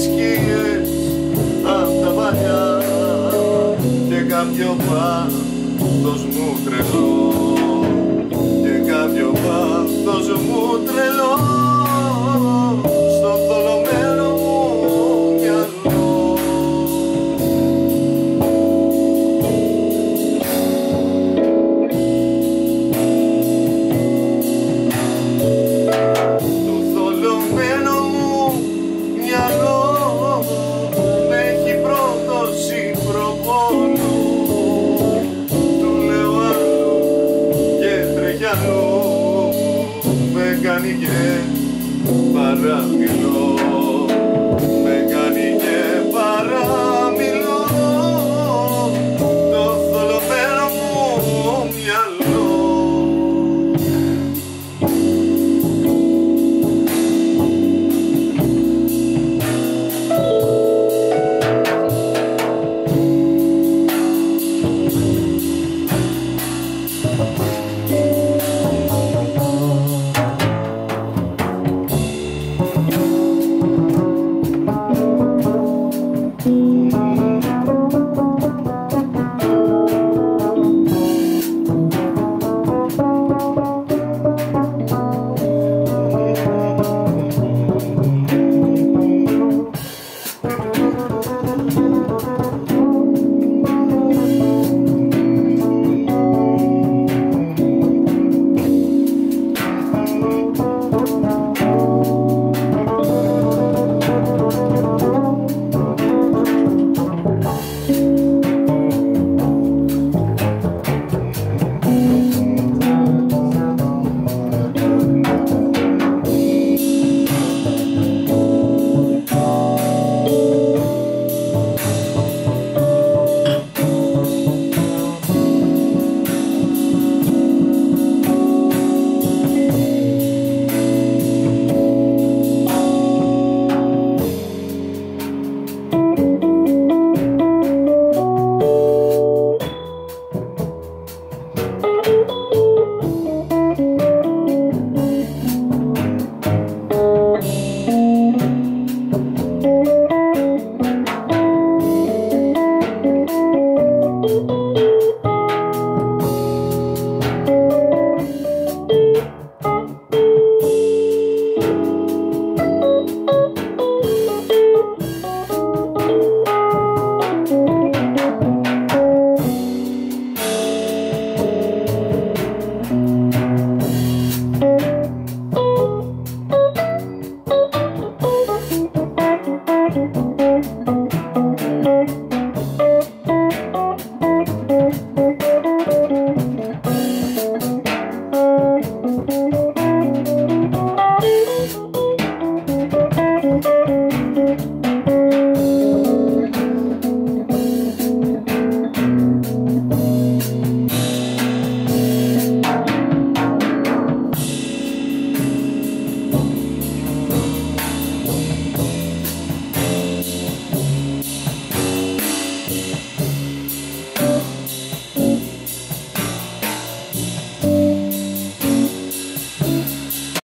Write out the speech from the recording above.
θρησκείες απ' τα παλιά και κάποιο πάθος μου τρελό. Και κάποιο πάθος μου τρελό. Και τρέχει αλλού με κάνεις και παραπειλό